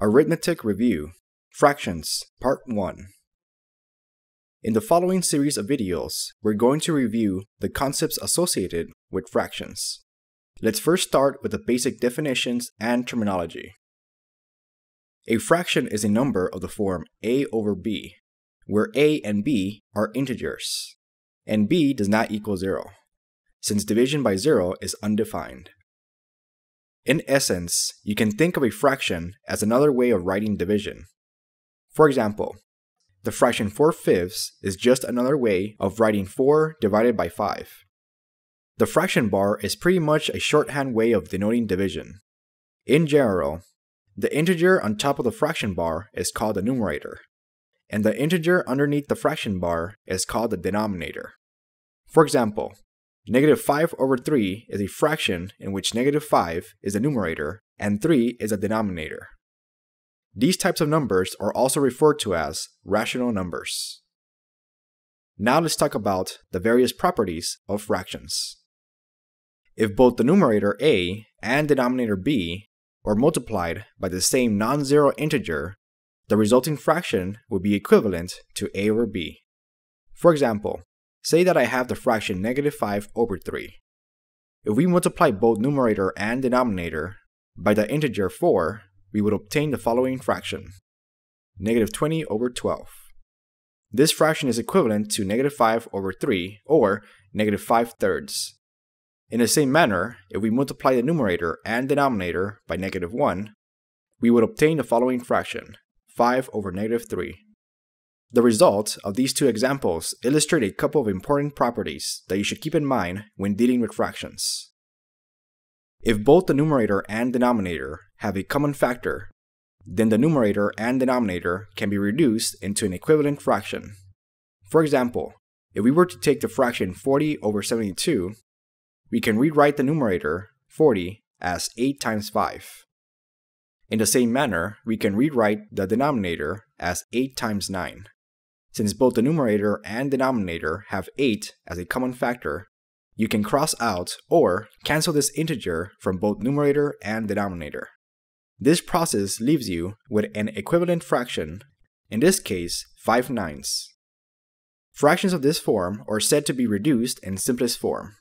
Arithmetic Review Fractions Part 1 In the following series of videos, we're going to review the concepts associated with fractions. Let's first start with the basic definitions and terminology. A fraction is a number of the form a over b, where a and b are integers, and b does not equal 0, since division by 0 is undefined. In essence, you can think of a fraction as another way of writing division. For example, the fraction 4 fifths is just another way of writing 4 divided by 5. The fraction bar is pretty much a shorthand way of denoting division. In general, the integer on top of the fraction bar is called the numerator, and the integer underneath the fraction bar is called the denominator. For example, Negative 5 over 3 is a fraction in which negative 5 is the numerator and 3 is a denominator. These types of numbers are also referred to as rational numbers. Now let's talk about the various properties of fractions. If both the numerator a and denominator b are multiplied by the same non-zero integer, the resulting fraction will be equivalent to a over b. For example, Say that I have the fraction negative 5 over 3. If we multiply both numerator and denominator by the integer 4, we would obtain the following fraction, negative 20 over 12. This fraction is equivalent to negative 5 over 3, or negative 5 thirds. In the same manner, if we multiply the numerator and denominator by negative 1, we would obtain the following fraction, 5 over negative 3. The results of these two examples illustrate a couple of important properties that you should keep in mind when dealing with fractions. If both the numerator and denominator have a common factor, then the numerator and denominator can be reduced into an equivalent fraction. For example, if we were to take the fraction 40 over 72, we can rewrite the numerator, 40, as 8 times 5. In the same manner, we can rewrite the denominator as 8 times 9. Since both the numerator and denominator have 8 as a common factor, you can cross out or cancel this integer from both numerator and denominator. This process leaves you with an equivalent fraction, in this case 5 ninths. Fractions of this form are said to be reduced in simplest form.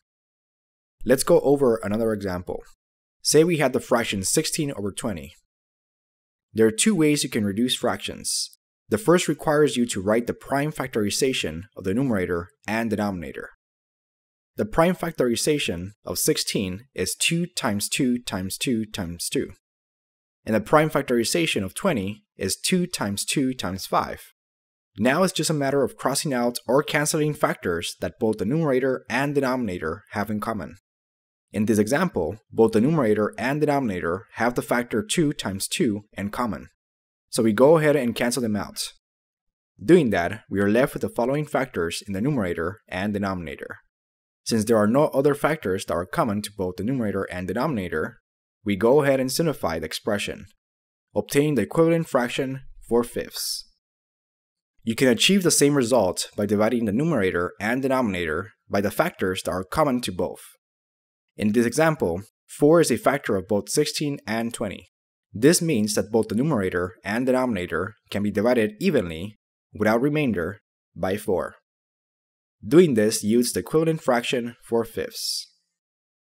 Let's go over another example. Say we had the fraction 16 over 20. There are two ways you can reduce fractions. The first requires you to write the prime factorization of the numerator and denominator. The prime factorization of 16 is 2 times 2 times 2 times 2. And the prime factorization of 20 is 2 times 2 times 5. Now it's just a matter of crossing out or canceling factors that both the numerator and denominator have in common. In this example, both the numerator and denominator have the factor 2 times 2 in common. So we go ahead and cancel them out. Doing that, we are left with the following factors in the numerator and denominator. Since there are no other factors that are common to both the numerator and denominator, we go ahead and simplify the expression, obtaining the equivalent fraction 4 fifths. You can achieve the same result by dividing the numerator and denominator by the factors that are common to both. In this example, 4 is a factor of both 16 and 20. This means that both the numerator and denominator can be divided evenly, without remainder, by 4. Doing this yields the equivalent fraction 4 fifths.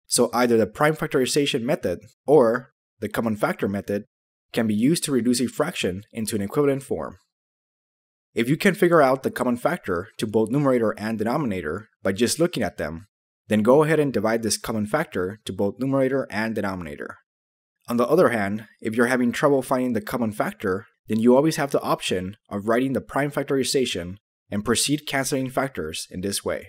So either the prime factorization method or the common factor method can be used to reduce a fraction into an equivalent form. If you can figure out the common factor to both numerator and denominator by just looking at them, then go ahead and divide this common factor to both numerator and denominator. On the other hand, if you're having trouble finding the common factor, then you always have the option of writing the prime factorization and proceed canceling factors in this way.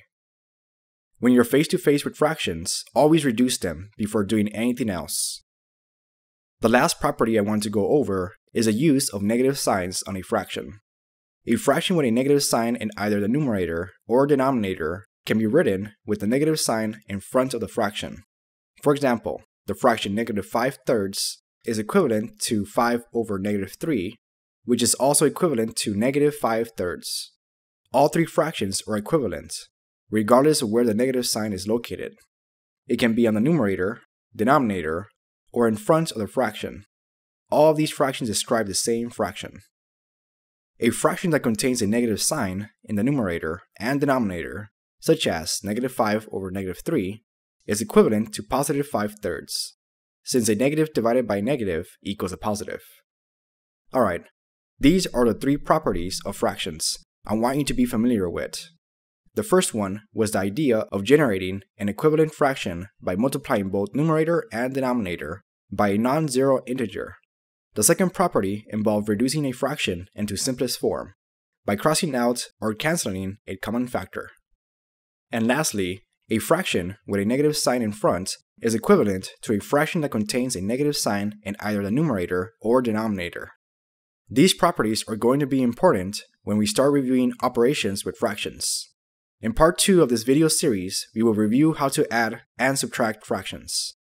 When you're face to face with fractions, always reduce them before doing anything else. The last property I want to go over is a use of negative signs on a fraction. A fraction with a negative sign in either the numerator or denominator can be written with the negative sign in front of the fraction. For example, the fraction negative 5 thirds is equivalent to 5 over negative 3, which is also equivalent to negative 5 thirds. All three fractions are equivalent, regardless of where the negative sign is located. It can be on the numerator, denominator, or in front of the fraction. all of these fractions describe the same fraction. A fraction that contains a negative sign in the numerator and denominator, such as negative 5 over negative 3, is equivalent to positive 5 thirds, since a negative divided by a negative equals a positive. Alright, these are the three properties of fractions I want you to be familiar with. The first one was the idea of generating an equivalent fraction by multiplying both numerator and denominator by a non-zero integer. The second property involved reducing a fraction into simplest form by crossing out or canceling a common factor. And lastly, a fraction with a negative sign in front is equivalent to a fraction that contains a negative sign in either the numerator or denominator. These properties are going to be important when we start reviewing operations with fractions. In part 2 of this video series, we will review how to add and subtract fractions.